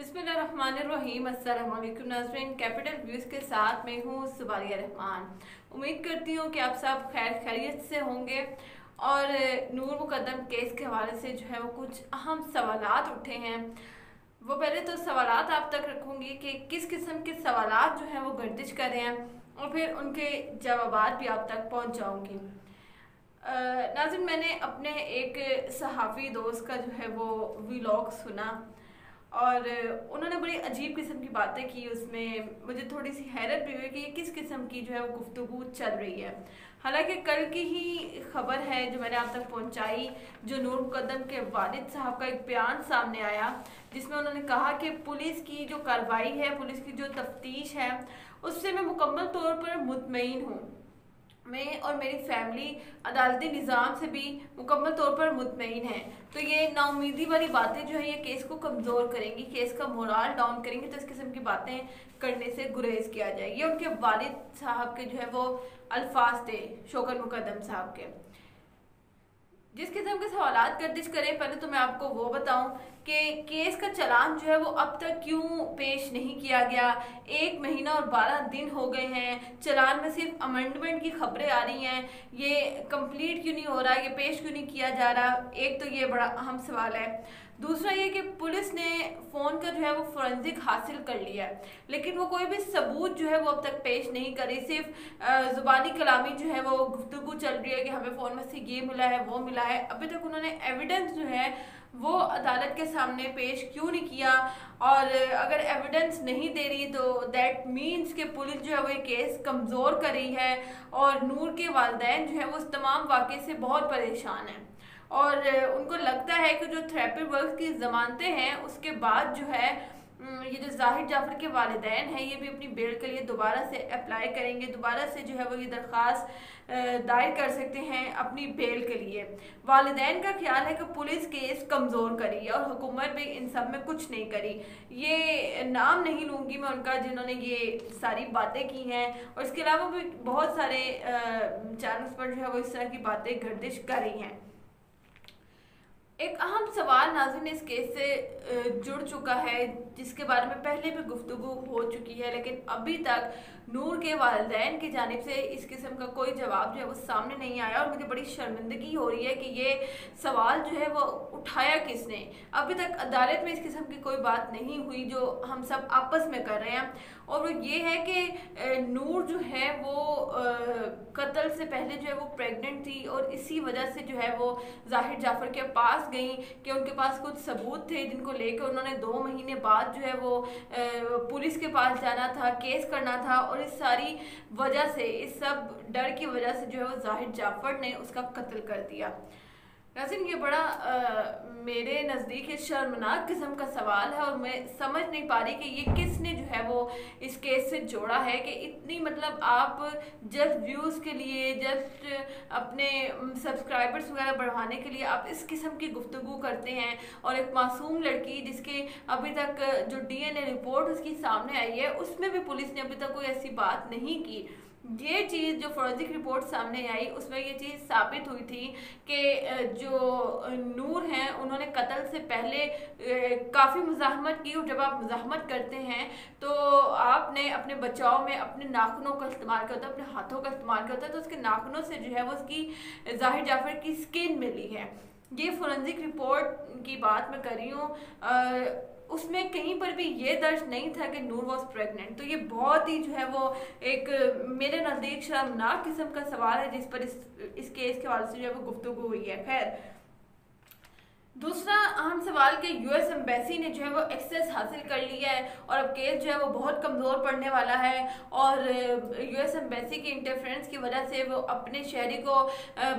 बिस्मिल्लाहिर्रहमानिर्रहीम अस्सलाम capital views के साथ मैं हूँ सुबारिया रहमान। उम्मीद करती हूँ कि आप सब खैर खैरियत से होंगे और नूर मुकदम केस के हवाले से जो है वो कुछ अहम सवाल उठे हैं। वो पहले तो सवाल आप तक रखूँगी कि किस किस्म के सवाल जो हैं वो गर्दिश कर रहे हैं और फिर उनके जवाब भी आप तक पहुँच जाऊँगी। नाजिन, मैंने अपने एक सहाफ़ी दोस्त का जो है वो व्लॉग सुना। और उन्होंने बड़ी अजीब किस्म की बातें की उसमें। मुझे थोड़ी सी हैरत भी हुई कि किस किस्म की जो है वो गुफ्तु चल रही है। हालाँकि कल की ही खबर है जो मैंने आप तक पहुंचाई, जो नूर मुकदम के वालिद साहब का एक बयान सामने आया, जिसमें उन्होंने कहा कि पुलिस की जो कार्रवाई है, पुलिस की जो तफ्तीश है, उससे मैं मुकम्मल तौर पर मुतमिन हूँ। मैं और मेरी फैमिली अदालती निज़ाम से भी मुकम्मल तौर पर मुतमिन है। तो ये नाउमीदी वाली बातें जो है, ये केस को कमज़ोर करेंगी, केस का मोराल डाउन करेंगी तो इस किस्म की बातें करने से गुरेज किया जाए ये उनके वालिद साहब के जो है, वो अल्फाज थे, शोकर मुकदम साहब के। जिस किस्म के सवाल गर्दिश करें, पहले तो मैं आपको वो बताऊँ कि केस का चलान जो है वो अब तक क्यों पेश नहीं किया गया? एक महीना और बारह दिन हो गए हैं। चलान में सिर्फ़ अमेंडमेंट की खबरें आ रही हैं। ये कंप्लीट क्यों नहीं हो रहा? ये पेश क्यों नहीं किया जा रहा? एक तो ये बड़ा अहम सवाल है। दूसरा ये कि पुलिस ने फ़ोन का जो है वो फॉरेंसिक हासिल कर लिया है। लेकिन वो कोई भी सबूत जो है वो अब तक पेश नहीं करी। सिर्फ़ ज़ुबानी कलामी जो है वो गुफ्तु चल रही है कि हमें फ़ोन में से ये मिला है, वो मिला है। अभी तक उन्होंने एविडेंस जो है वो अदालत के सामने पेश क्यों नहीं किया? और अगर एविडेंस नहीं दे रही तो दैट मीन्स कि पुलिस जो है वो ये केस कमज़ोर कर रही है और नूर के वालदेन जो है वो इस तमाम वाक़े से बहुत परेशान हैं। और उनको लगता है कि जो थ्रेपी वर्क की जमानतें हैं, उसके बाद जो है ये जो ज़ाहिर जाफ़र के वालदेन हैं, ये भी अपनी बेल के लिए दोबारा से अप्लाई करेंगे, दोबारा से जो है वो ये दरख्वास्त दायर कर सकते हैं अपनी बेल के लिए। वालदेन का ख्याल है कि पुलिस केस कमज़ोर करी और हुकूमत भी इन सब में कुछ नहीं करी। ये नाम नहीं लूँगी मैं उनका, जिन्होंने ये सारी बातें की हैं। और इसके अलावा भी बहुत सारे चैनल्स पर जो है वो इस तरह की बातें गर्दिश करी हैं। एक अहम सवाल नाजिन इस केस से जुड़ चुका है। जिसके बारे में पहले भी गुफ्तु हो चुकी है, लेकिन अभी तक नूर के वालदेन की जानब से इस किस्म का कोई जवाब जो है वो सामने नहीं आया और मुझे बड़ी शर्मिंदगी हो रही है कि ये सवाल जो है वो उठाया किसने। अभी तक अदालत में इस किस्म की कोई बात नहीं हुई जो हम सब आपस में कर रहे हैं। और वो ये है कि नूर जो है वो कत्ल से पहले जो है वो प्रेग्नेंट थी और इसी वजह से जो है वो ज़ाहिर जाफ़र के पास गई कि उनके पास कुछ सबूत थे जिनको लेकर उन्होंने दो महीने बाद जो है वो पुलिस के पास जाना था, केस करना था और इस सारी वजह से, इस सब डर की वजह से जो है वो ज़ाहिर जाफ़र ने उसका कत्ल कर दिया। नाजिन ये बड़ा आ, मेरे नज़दीक एक शर्मनाक किस्म का सवाल है और मैं समझ नहीं पा रही कि ये किसने जो है वो इस केस से जोड़ा है कि इतनी मतलब आप जस्ट व्यूज़ के लिए जस्ट अपने सब्सक्राइबर्स वगैरह बढ़ाने के लिए आप इस किस्म की गुफ्तु करते हैं और एक मासूम लड़की जिसके अभी तक जो डीएनए रिपोर्ट उसकी सामने आई है उसमें भी पुलिस ने अभी तक कोई ऐसी बात नहीं की। ये चीज़ जो फॉरेंसिक रिपोर्ट सामने आई, उसमें ये चीज़ साबित हुई थी कि जो नूर हैं, उन्होंने कत्ल से पहले काफ़ी मुजाहमत की और जब आप मुजाहमत करते हैं तो आपने अपने बचाव में अपने नाखूनों का इस्तेमाल करता है, अपने हाथों का इस्तेमाल करता है तो उसके नाखूनों से जो है वो उसकी, ज़ाहिर जाफ़र की स्किन मिली है। ये फोरेंसिक रिपोर्ट की बात मैं कर रही हूँ उसमें कहीं पर भी ये दर्ज नहीं था कि नूर वॉज़ प्रेगनेंट तो ये बहुत ही जो है वो एक, मेरे नज़दीक शर्मनाक किस्म का सवाल है जिस पर इस इस केस के हवाले से जो है वो गुफ्तु हुई है। खैर दूसरा अहम सवाल कि यूएस एम्बेसी ने जो है वो एक्सेस हासिल कर लिया है और अब केस जो है वो बहुत कमज़ोर पड़ने वाला है और यूएस एम्बेसी की इंटरफ्रेंस की वजह से वो अपने शहरी को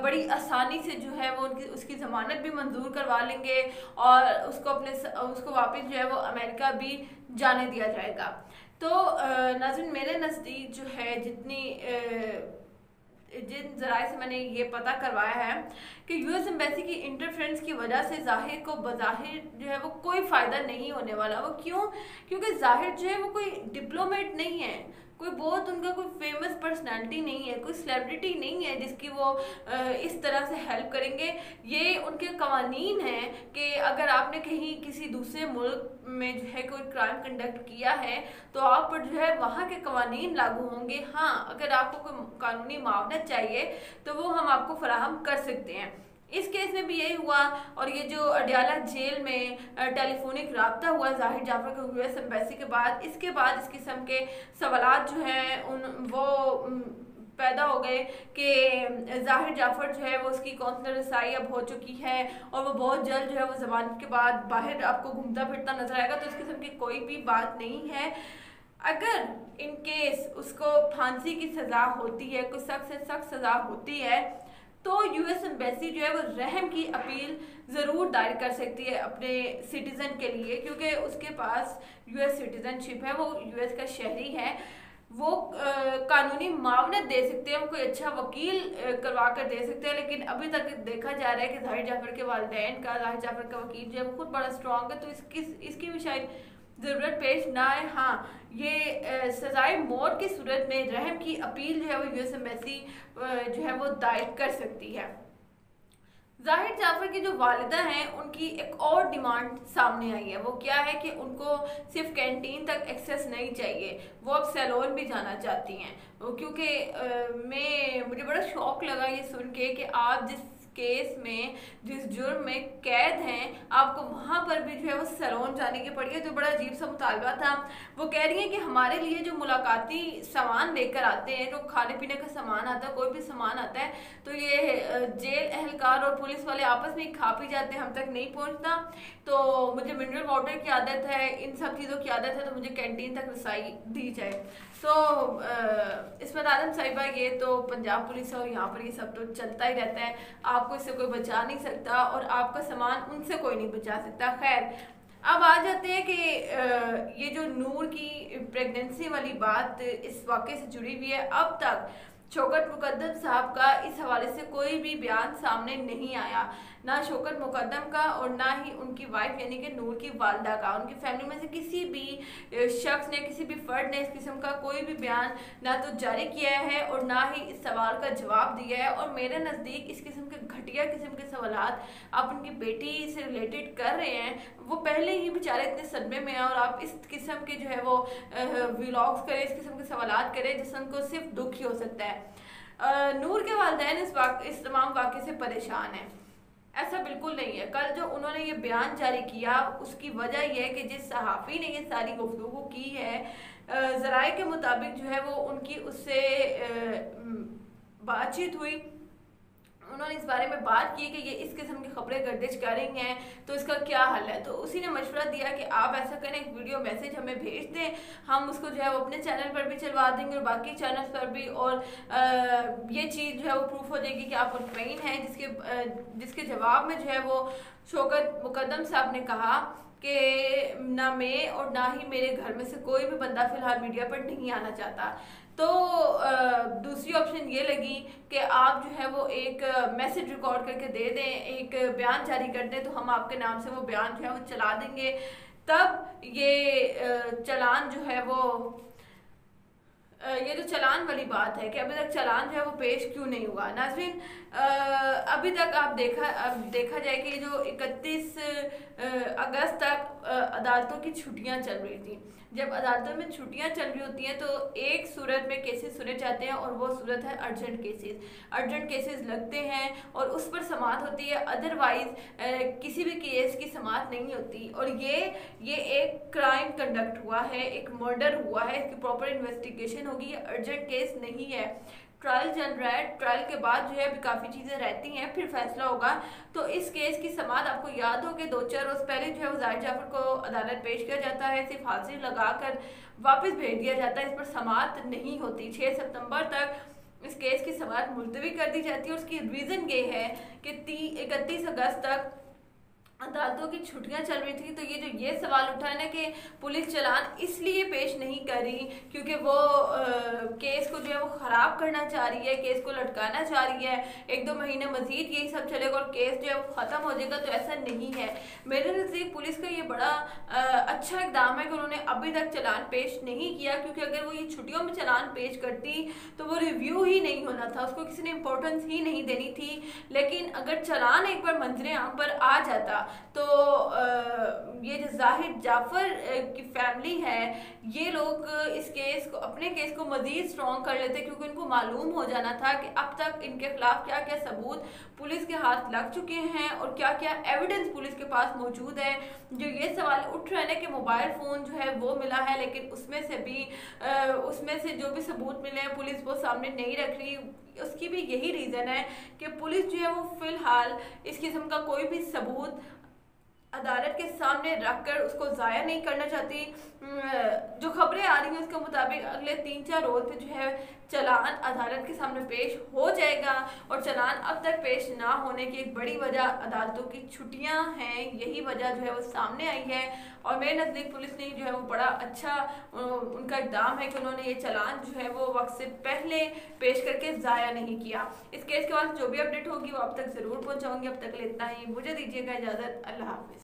बड़ी आसानी से जो है वो उनकी, उसकी ज़मानत भी मंजूर करवा लेंगे और उसको अपने उसको वापस जो है वो अमेरिका भी जाने दिया जाएगा। तो नाजिन मेरे नज़दीक जो है जितनी जिन जराए से मैंने ये पता करवाया है कि यूएस एम्बेसी की इंटरफ्रेंस की वजह से ज़ाहिर को बज़ाहिर जो है वो कोई फ़ायदा नहीं होने वाला। वो क्यों? क्योंकि ज़ाहिर जो है वो कोई डिप्लोमेट नहीं है। कोई बहुत उनका कोई फ़ेमस पर्सनालिटी नहीं है, कोई सेलिब्रिटी नहीं है जिसकी वो इस तरह से हेल्प करेंगे। ये उनके कवानीन हैं कि अगर आपने कहीं किसी दूसरे मुल्क में जो है कोई क्राइम कंडक्ट किया है तो आप पर जो है वहाँ के कवानीन लागू होंगे। हाँ अगर आपको कोई कानूनी मुआवनत चाहिए तो वो हम आपको फराहम कर सकते हैं। इस केस में भी यही हुआ और ये जो अडियाला जेल में टेलीफोनिक रबता हुआ ज़ाहिर जाफ़र के यूएस एम्बेसी के बाद, इसके बाद इस किस्म के सवाल जो हैं, उन, वो पैदा हो गए कि ज़ाहिर जाफ़र जो है वो उसकी कौंसलर रसाई अब हो चुकी है और वो बहुत जल्द जो है वो जमानत के बाद बाहर आपको घूमता फिरता नज़र आएगा तो इस किस्म की कोई भी बात नहीं है। अगर इन केस उसको फांसी की सज़ा होती है, कोई सख्त से सख्त सज़ा होती है तो यूएस एम्बेसी जो है वो रहम की अपील ज़रूर दायर कर सकती है अपने सिटीज़न के लिए क्योंकि उसके पास यूएस सिटीज़नशिप है वो यूएस का शहरी है। वो आ, कानूनी मावनत दे सकते हैं कोई अच्छा वकील करवा कर दे सकते हैं लेकिन अभी तक देखा जा रहा है कि ज़ाहिर जाफ़र के वालदेन का ज़ाहिर जाफ़र का वकील जो है वो खुद बड़ा स्ट्रॉन्ग है तो इसकी इसकी भी शायद ज़रूरत पेश ना आए। हाँ ये सजाए मौत की सूरत में रहम की अपील जो है वो यूएस एम्बेसी जो है वो दायर कर सकती है। ज़ाहिर जाफ़र की जो वालिदा हैं, उनकी एक और डिमांड सामने आई है। वो क्या है कि उनको सिर्फ़ कैंटीन तक एक्सेस नहीं चाहिए। वो अब सैलोन भी जाना चाहती हैं। क्योंकि मैं, मुझे बड़ा शौक लगा ये सुन के कि आप जिस केस में जिस जुर्म में कैद हैं, आपको वहाँ पर भी जो है वो सलोन जाने की पड़ी है। जो बड़ा अजीब सा मुतालबा था। वो कह रही हैं कि हमारे लिए जो मुलाकाती सामान लेकर आते हैं, जो खाने पीने का सामान आता है, कोई भी सामान आता है तो ये जेल एहलकार और पुलिस वाले आपस में खा पी जाते हैं, हम तक नहीं पहुँचता। तो मुझे मिनरल वाटर की आदत है, इन सब चीज़ों की आदत है तो मुझे कैंटीन तक रसाई दी जाए। तो इसमें आदम साहिबा ये तो पंजाब पुलिस और यहाँ पर ये सब तो चलता ही रहता है। आपको इससे कोई बचा नहीं सकता और आपका सामान उनसे कोई नहीं बचा सकता। खैर, अब आ जाते हैं कि ये जो नूर की प्रेगनेंसी वाली बात इस वाक़े से जुड़ी हुई है। अब तक चौकट मुकदम साहब का इस हवाले से कोई भी बयान सामने नहीं आया। ना शोकत मुकदम का और ना ही उनकी वाइफ यानी कि नूर की वालदा का। उनकी फैमिली में से किसी भी शख्स ने, किसी भी फर्द ने इस किस्म का कोई भी बयान ना तो जारी किया है और ना ही इस सवाल का जवाब दिया है। और मेरे नज़दीक इस किस्म के घटिया किस्म के सवाल आप उनकी बेटी से रिलेटेड कर रहे हैं, वो पहले ही बेचारे इतने सदमे में हैं और आप इस किस्म के जो है वो व्लॉग्स करें, इस किस्म के सवाल करें जिससे उनको सिर्फ़ दुख ही हो सकता है। नूर के वालदेन इस वाक, इस तमाम वाक़े से परेशान हैं। ऐसा बिल्कुल नहीं है। कल जो उन्होंने ये बयान जारी किया, उसकी वजह यह है कि जिस सहाफ़ी ने ये सारी गुफ्तु की है ज़राए के मुताबिक जो है वो उनकी उससे बातचीत हुई। उन्होंने इस बारे में बात की कि ये इस किस्म की खबरें गर्दिश कर रही हैं तो इसका क्या हल है? तो उसी ने मशवरा दिया कि आप ऐसा करें एक वीडियो मैसेज हमें भेज दें हम उसको जो है वो अपने चैनल पर भी चलवा देंगे और बाकी चैनल पर भी और आ, ये चीज़ जो है वो प्रूफ हो जाएगी कि आप मुतमिन हैं जिसके जिसके जवाब में जो है वो शोकत मुकदम साहब ने कहा कि ना मैं और ना ही मेरे घर में से कोई भी बंदा फ़िलहाल मीडिया पर नहीं आना चाहता। तो दूसरी ऑप्शन ये लगी कि आप जो है वो एक मैसेज रिकॉर्ड करके दे दें, एक बयान जारी कर दें तो हम आपके नाम से वो बयान जो है वो चला देंगे। तब ये चलान जो है वो ये जो चलान वाली बात है कि अभी तक चलान जो है वो पेश क्यों नहीं हुआ? नाजरीन अभी तक आप देखा, अब देखा जाए कि जो 31 अगस्त तक अदालतों की छुट्टियाँ चल रही थी जब अदालतों में छुट्टियाँ चल रही होती हैं तो एक सूरत में केसेस सुने जाते हैं और वो सूरत है अर्जेंट केसेस। अर्जेंट केसेस लगते हैं और उस पर समात होती है। अदरवाइज़ किसी भी केस की समात नहीं होती। और ये ये एक क्राइम कंडक्ट हुआ है, एक मर्डर हुआ है, इसकी प्रॉपर इन्वेस्टिगेशन होगी। ये अर्जेंट केस नहीं है। ट्रायल चल रहा है ट्रायल के बाद जो है अभी काफ़ी चीज़ें रहती हैं, फिर फैसला होगा। तो इस केस की समात आपको याद हो कि दो चार रोज़ पहले जो है वो ज़ाहिर जाफ़र को अदालत पेश किया जाता है, सिर्फ़ फांसी लगाकर वापस भेज दिया जाता है। इस पर समात नहीं होती। छः सितंबर तक इस केस की समात मुलतवी कर दी जाती है और उसकी रीज़न ये है कि ती इकतीस अगस्त तक अदालतों की छुट्टियाँ चल रही थी तो ये जो ये सवाल उठा है ना कि पुलिस चलान इसलिए पेश नहीं कर रही क्योंकि वो आ, केस को जो है वो ख़राब करना चाह रही है केस को लटकाना चाह रही है। एक दो महीने मजीद यही सब चलेगा और केस जो है वो ख़त्म हो जाएगा तो ऐसा नहीं है। मेरे नज़दीक पुलिस का ये बड़ा आ, अच्छा इकदाम है कि उन्होंने अभी तक चलान पेश नहीं किया क्योंकि अगर वो ये छुट्टियों में चलान पेश करती तो वो रिव्यू ही नहीं होना था उसको किसी ने इम्पोर्टेंस ही नहीं देनी थी। लेकिन अगर चलान एक बार मंजरे आम पर आ जाता तो ये जो ज़ाहिर जाफ़र की फैमिली है, ये लोग इस केस को, अपने केस को मज़ीद स्ट्रॉन्ग कर लेते क्योंकि उनको मालूम हो जाना था कि अब तक इनके खिलाफ क्या क्या सबूत पुलिस के हाथ लग चुके हैं और क्या क्या एविडेंस पुलिस के पास मौजूद है। जो ये सवाल उठ रहे हैं कि मोबाइल फ़ोन जो है वो मिला है, लेकिन उसमें से भी उसमें से जो भी सबूत मिले हैं, पुलिस वो सामने नहीं रख रही। उसकी भी यही रीज़न है कि पुलिस जो है वो फ़िलहाल इस किस्म का कोई भी सबूत अदालत के सामने रखकर उसको ज़ाया नहीं करना चाहती। जो खबरें आ रही हैं उसके मुताबिक अगले तीन चार रोज पे जो है चलान अदालत के सामने पेश हो जाएगा और चलान अब तक पेश ना होने की एक बड़ी वजह अदालतों की छुट्टियाँ हैं, यही वजह जो है वो सामने आई है। और मेरे नज़दीक पुलिस ने जो है वो बड़ा अच्छा उनका इकदाम है कि उन्होंने ये चलान जो है वो वक्त से पहले पेश करके ज़ाया नहीं किया। इस केस के बाद जो भी अपडेट होगी वो अब तक ज़रूर पहुँचाऊँगी। अब तक इतना ही। मुझे दीजिएगा इजाज़त। अल्लाह हाफिज़।